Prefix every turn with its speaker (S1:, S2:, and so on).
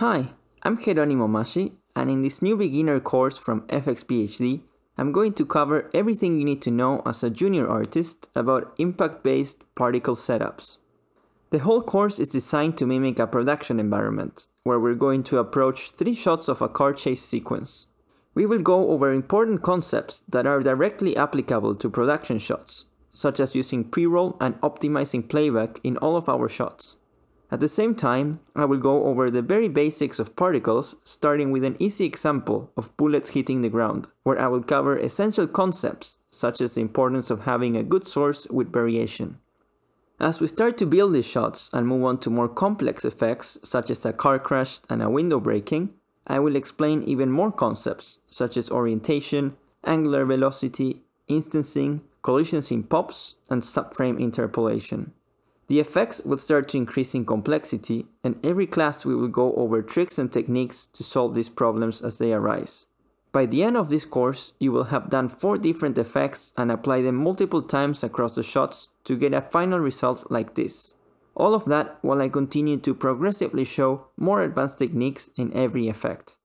S1: Hi, I'm Geronimo Mashi, and in this new beginner course from FXPhD, I'm going to cover everything you need to know as a junior artist about impact-based particle setups. The whole course is designed to mimic a production environment, where we're going to approach three shots of a car chase sequence. We will go over important concepts that are directly applicable to production shots, such as using pre-roll and optimizing playback in all of our shots. At the same time, I will go over the very basics of particles, starting with an easy example of bullets hitting the ground, where I will cover essential concepts such as the importance of having a good source with variation. As we start to build these shots and move on to more complex effects such as a car crash and a window breaking, I will explain even more concepts such as orientation, angular velocity, instancing, collisions in pops, and subframe interpolation. The effects will start to increase in complexity, and every class we will go over tricks and techniques to solve these problems as they arise. By the end of this course, you will have done 4 different effects and apply them multiple times across the shots to get a final result like this. All of that while I continue to progressively show more advanced techniques in every effect.